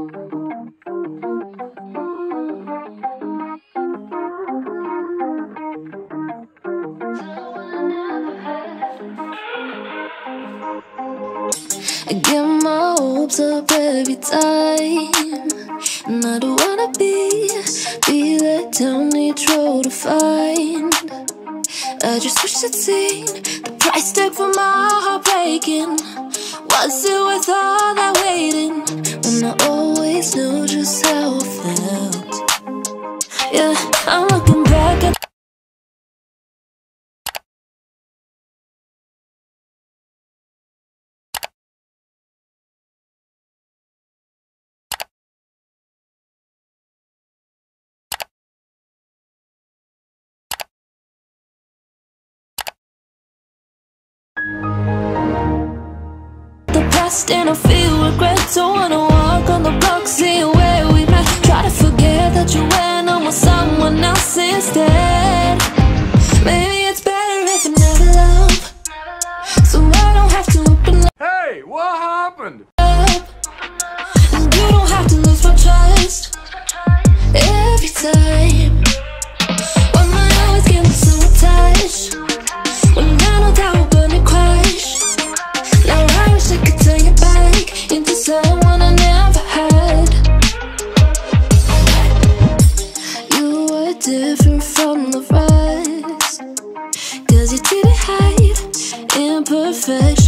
I get my hopes up every time. And I don't wanna be, be that down each road to find. I just wish I'd seen the price tag for my heart breaking. Was it worth all that waiting? When I always knew just how I felt. Yeah, I'm looking back at. the past and I feel regret Don't wanna that you went imperfections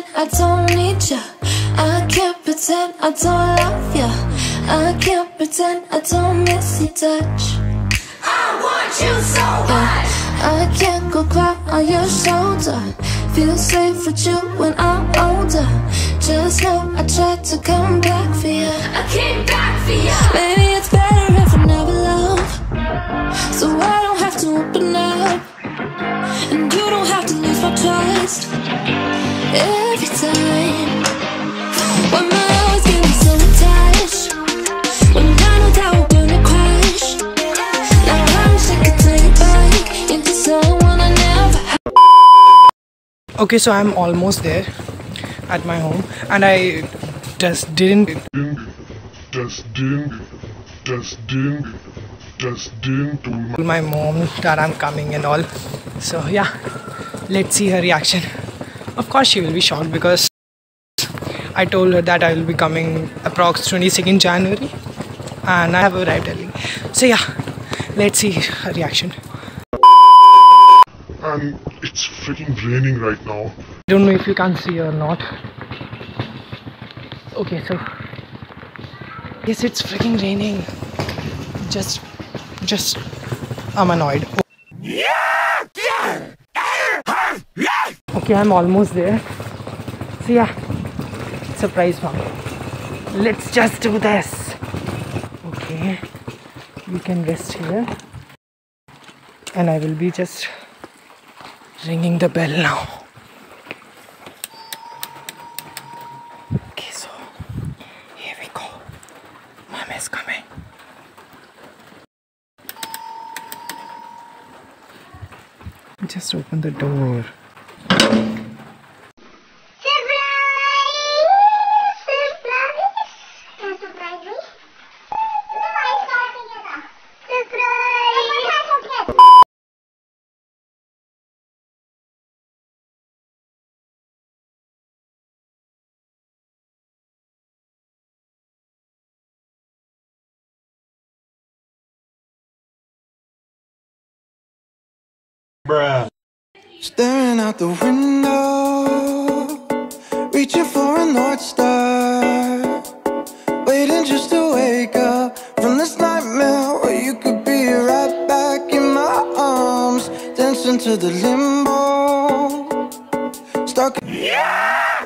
pretend I don't need you. I can't pretend I don't love you. I can't pretend I don't miss your touch. I want you so bad. I can't go cry on your shoulder. Feel safe with you when I'm older. Just know I tried to come back for you. I came back for you. Maybe it's better if I never love So I don't have to open up And you don't have to lose my trust Okay, so I'm almost there at my home, and I just didn't just didn't, just didn't, just didn't tell my my mom that I'm coming and all. So yeah, let's see her reaction. Of course, she will be shocked because I told her that I will be coming approx 22nd January, and I have arrived early. So yeah, let's see her reaction. and it's freaking raining right now. I don't know if you can see or not. Okay, so yes, it's freaking raining. Just, just, I'm annoyed. Okay, I'm almost there. So yeah, surprise mom. Let's just do this. Okay, you can rest here, and I will be just ringing the bell now. Okay, so here we go. Mom is coming. Just open the door. Bruh. Staring out the window, reaching for a North Star. Waiting just to wake up from this nightmare where you could be right back in my arms, dancing to the limbo. Stuck. yeah!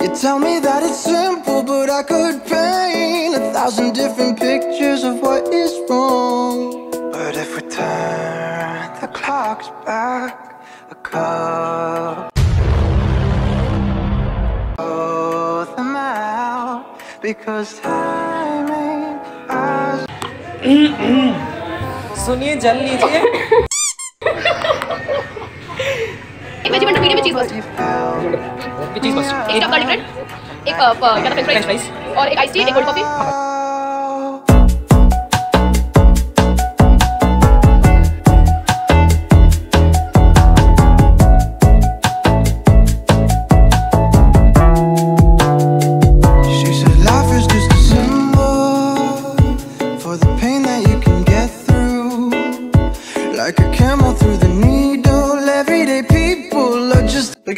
You tell me that it's simple, but I could paint a thousand different pictures of what is wrong. Back a couple, them out because time ain't. सुनिए जल लीजिए। Vegetable medium में चीज़ बस। चीज़ बस। एक garlic bread एक क्या था फ्रेंच French फ्राइज और एक आइस टी एक cold coffee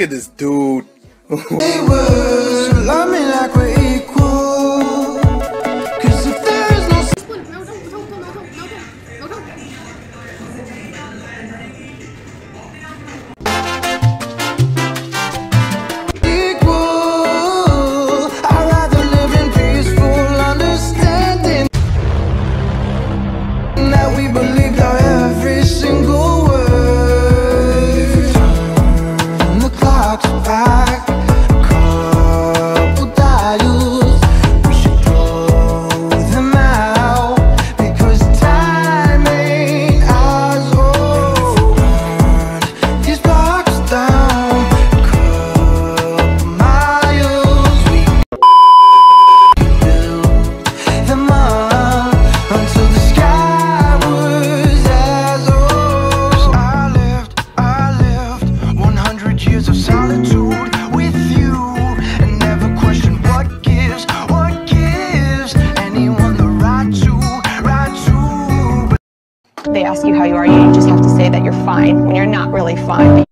Look at this dude. that you're fine when you're not really fine.